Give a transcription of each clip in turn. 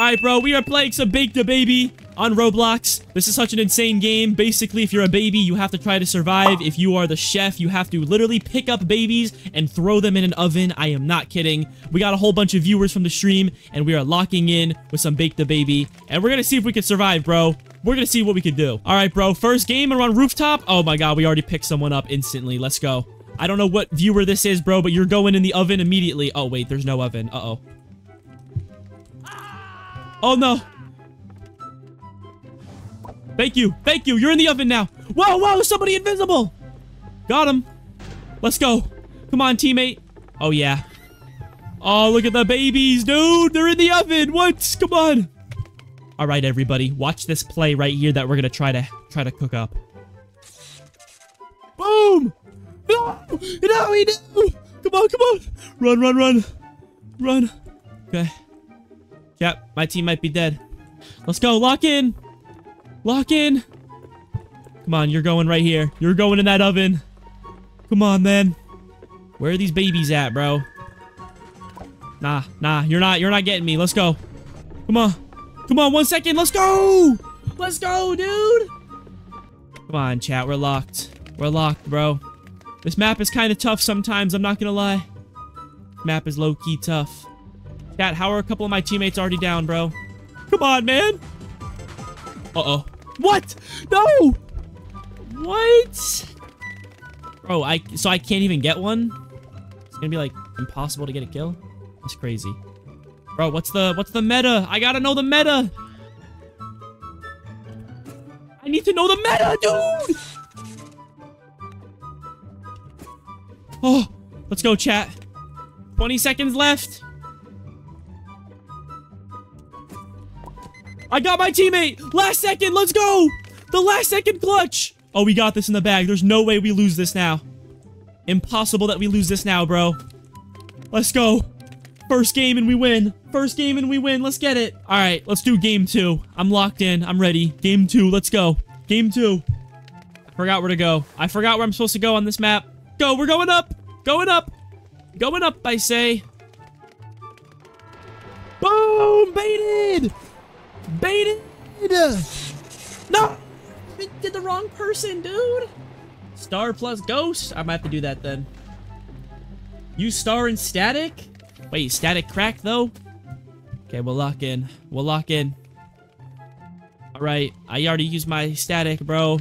Alright, bro, we are playing some Bake the Baby on Roblox. This is such an insane game. Basically, if you're a baby, you have to try to survive. If you are the chef, you have to literally pick up babies and throw them in an oven. I am not kidding. We got a whole bunch of viewers from the stream, and we are locking in with some Bake the Baby. And we're gonna see if we can survive, bro. We're gonna see what we can do. Alright, bro, first game, and we're on rooftop. Oh my god, we already picked someone up instantly. Let's go. I don't know what viewer this is, bro, but you're going in the oven immediately. Oh, wait, there's no oven. Uh-oh. Oh, no. Thank you. Thank you. You're in the oven now. Whoa, whoa, somebody invisible. Got him. Let's go. Come on, teammate. Oh, yeah. Oh, look at the babies, dude. They're in the oven. What? Come on. All right, everybody. Watch this play right here that we're going to try to try to cook up. Boom. No. No, we do. Come on, come on. Run, run, run. Run. Okay. Yep, my team might be dead. Let's go. Lock in. Lock in. Come on, you're going right here. You're going in that oven. Come on, then. Where are these babies at, bro? Nah, nah, you're not, you're not getting me. Let's go. Come on. Come on, one second. Let's go. Let's go, dude. Come on, chat. We're locked. We're locked, bro. This map is kind of tough sometimes. I'm not gonna lie. Map is low-key tough. Chat, how are a couple of my teammates already down, bro? Come on, man. Uh-oh. What? No! What? Bro, I so I can't even get one? It's gonna be like impossible to get a kill? That's crazy. Bro, what's the what's the meta? I gotta know the meta! I need to know the meta, dude! Oh, let's go, chat. 20 seconds left. I got my teammate! Last second, let's go! The last second clutch! Oh, we got this in the bag. There's no way we lose this now. Impossible that we lose this now, bro. Let's go. First game and we win. First game and we win. Let's get it. All right, let's do game two. I'm locked in. I'm ready. Game two. Let's go. Game two. I forgot where to go. I forgot where I'm supposed to go on this map. Go. We're going up. Going up. Going up, I say. Boom! Baited! Baited! No! I did the wrong person, dude! Star plus ghost? I might have to do that then. Use star and static? Wait, static crack though? Okay, we'll lock in. We'll lock in. Alright, I already used my static, bro.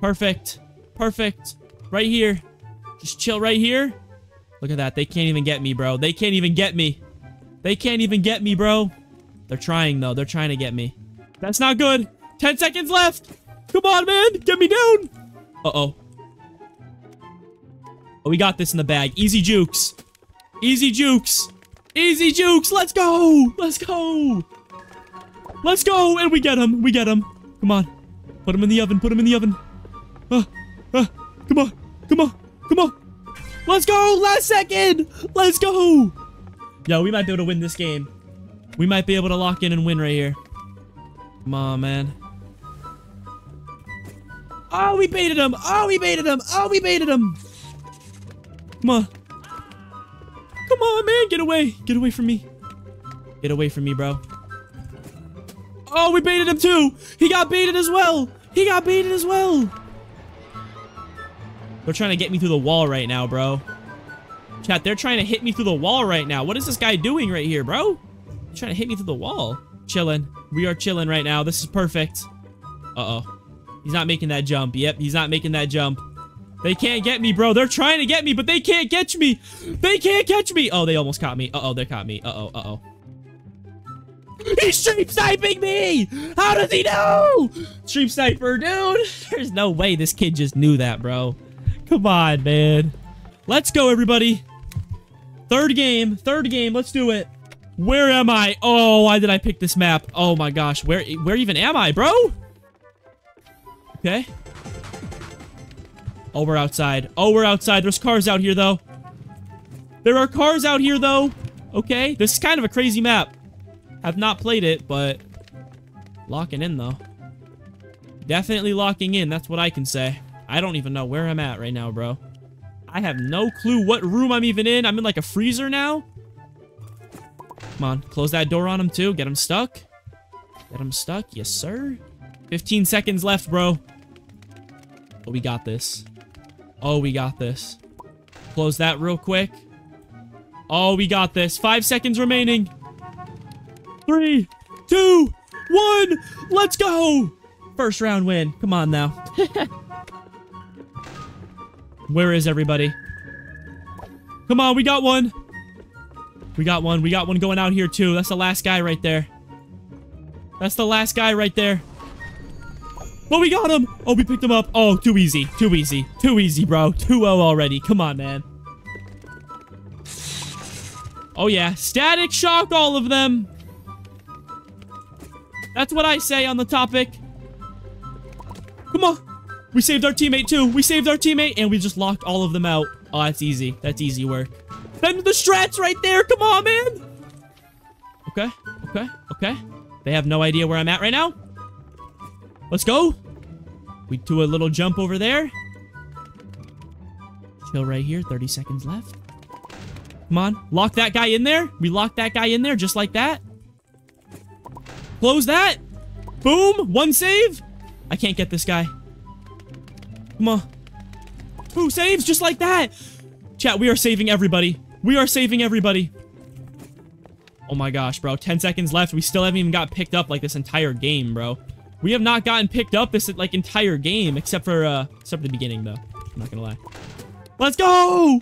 Perfect. Perfect. Right here. Just chill right here. Look at that. They can't even get me, bro. They can't even get me. They can't even get me, bro. They're trying, though. They're trying to get me. That's not good. 10 seconds left. Come on, man. Get me down. Uh-oh. Oh, we got this in the bag. Easy jukes. Easy jukes. Easy jukes. Let's go. Let's go. Let's go. And we get him. We get him. Come on. Put him in the oven. Put him in the oven. Uh, uh, come on. Come on. Come on. Let's go. Last second. Let's go. Yo, we might be able to win this game. We might be able to lock in and win right here. Come on, man. Oh, we baited him. Oh, we baited him. Oh, we baited him. Come on. Come on, man. Get away. Get away from me. Get away from me, bro. Oh, we baited him too. He got baited as well. He got baited as well. They're trying to get me through the wall right now, bro. Chat, they're trying to hit me through the wall right now. What is this guy doing right here, bro? Trying to hit me through the wall. Chilling. We are chilling right now. This is perfect. Uh-oh. He's not making that jump. Yep, he's not making that jump. They can't get me, bro. They're trying to get me, but they can't catch me. They can't catch me. Oh, they almost caught me. Uh-oh, they caught me. Uh-oh, uh-oh. He's stream sniping me! How does he know? Stream sniper, dude. There's no way this kid just knew that, bro. Come on, man. Let's go, everybody. Third game. Third game. Let's do it. Where am I? Oh, why did I pick this map? Oh my gosh. Where where even am I, bro? Okay. Oh, we're outside. Oh, we're outside. There's cars out here, though. There are cars out here, though. Okay. This is kind of a crazy map. Have not played it, but locking in, though. Definitely locking in. That's what I can say. I don't even know where I'm at right now, bro. I have no clue what room I'm even in. I'm in like a freezer now. Come on, close that door on him too. Get him stuck. Get him stuck. Yes, sir. 15 seconds left, bro. But we got this. Oh, we got this. Close that real quick. Oh, we got this. Five seconds remaining. Three, two, one. Let's go. First round win. Come on now. Where is everybody? Come on, we got one. We got one. We got one going out here too. That's the last guy right there. That's the last guy right there. Oh, we got him. Oh, we picked him up. Oh, too easy. Too easy. Too easy, bro. 2-0 already. Come on, man. Oh, yeah. Static shock all of them. That's what I say on the topic. Come on. We saved our teammate, too. We saved our teammate, and we just locked all of them out. Oh, that's easy. That's easy work. Then the strats right there. Come on, man. Okay. Okay. Okay. They have no idea where I'm at right now. Let's go. We do a little jump over there. Chill right here. 30 seconds left. Come on. Lock that guy in there. We lock that guy in there just like that. Close that. Boom. One save. I can't get this guy. Come on. Who saves just like that? Chat, we are saving everybody. We are saving everybody. Oh my gosh, bro. 10 seconds left. We still haven't even got picked up like this entire game, bro. We have not gotten picked up this like entire game except for uh except for the beginning though. I'm not gonna lie. Let's go!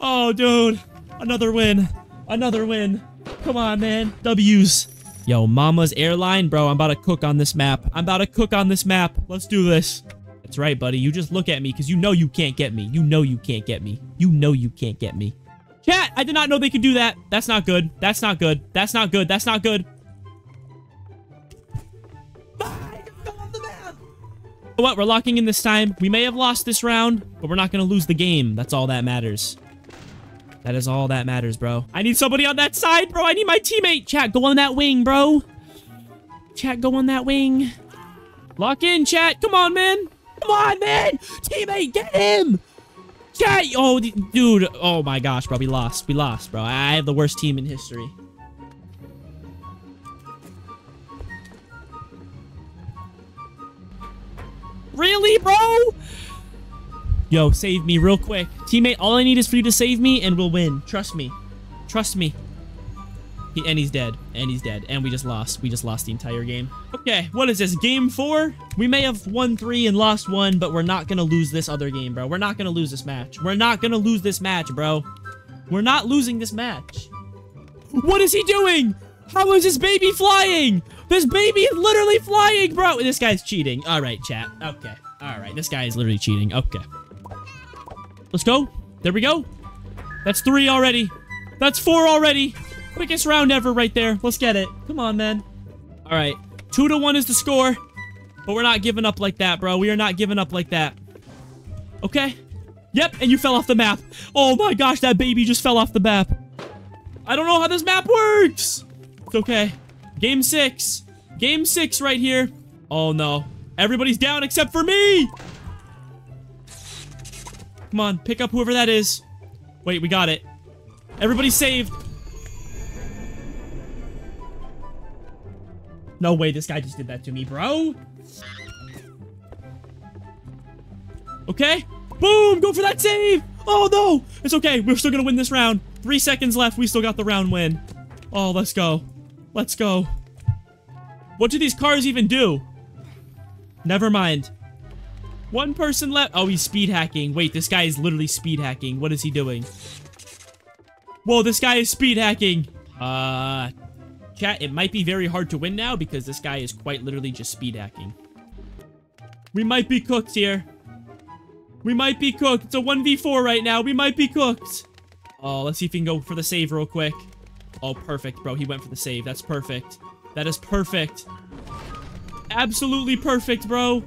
Oh dude. Another win. Another win. Come on, man. W's. Yo, Mama's Airline, bro. I'm about to cook on this map. I'm about to cook on this map. Let's do this. That's right, buddy. You just look at me because you know you can't get me. You know you can't get me. You know you can't get me. Chat, I did not know they could do that. That's not good. That's not good. That's not good. That's not good. What? We're locking in this time. We may have lost this round, but we're not going to lose the game. That's all that matters. That is all that matters, bro. I need somebody on that side, bro. I need my teammate. Chat, go on that wing, bro. Chat, go on that wing. Lock in, chat. Come on, man. Come on, man. Teammate, get him. Chat. Oh, dude. Oh, my gosh, bro. We lost. We lost, bro. I have the worst team in history. Really, bro? Yo, save me real quick. Teammate, all I need is for you to save me and we'll win. Trust me. Trust me. He, and he's dead. And he's dead. And we just lost. We just lost the entire game. Okay, what is this? Game four? We may have won three and lost one, but we're not gonna lose this other game, bro. We're not gonna lose this match. We're not gonna lose this match, bro. We're not losing this match. What is he doing? How is this baby flying? This baby is literally flying, bro. This guy's cheating. All right, chat. Okay. All right. This guy is literally cheating. Okay. Let's go. There we go. That's three already. That's four already. Quickest round ever right there. Let's get it. Come on, man. All right. Two to one is the score. But we're not giving up like that, bro. We are not giving up like that. Okay. Yep, and you fell off the map. Oh my gosh, that baby just fell off the map. I don't know how this map works. It's okay. Game six. Game six right here. Oh no. Everybody's down except for me. Come on, pick up whoever that is. Wait, we got it. Everybody's saved. No way, this guy just did that to me, bro. Okay. Boom, go for that save. Oh, no. It's okay. We're still going to win this round. Three seconds left. We still got the round win. Oh, let's go. Let's go. What do these cars even do? Never mind. One person left. Oh, he's speed hacking. Wait, this guy is literally speed hacking. What is he doing? Whoa, this guy is speed hacking. Uh, chat, it might be very hard to win now because this guy is quite literally just speed hacking. We might be cooked here. We might be cooked. It's a 1v4 right now. We might be cooked. Oh, let's see if we can go for the save real quick. Oh, perfect, bro. He went for the save. That's perfect. That is perfect. Absolutely perfect, bro.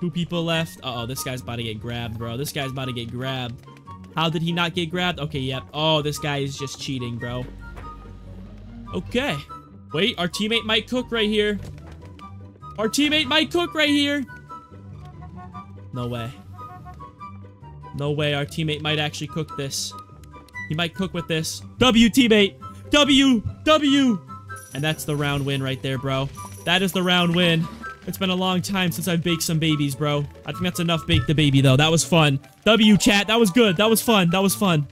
Two people left. Uh oh this guy's about to get grabbed, bro. This guy's about to get grabbed. How did he not get grabbed? Okay, yep. Oh, this guy is just cheating, bro. Okay. Wait, our teammate might cook right here. Our teammate might cook right here. No way. No way, our teammate might actually cook this. He might cook with this. W, teammate. W, W. And that's the round win right there, bro. That is the round win. It's been a long time since I've baked some babies, bro. I think that's enough bake the baby, though. That was fun. W, chat. That was good. That was fun. That was fun.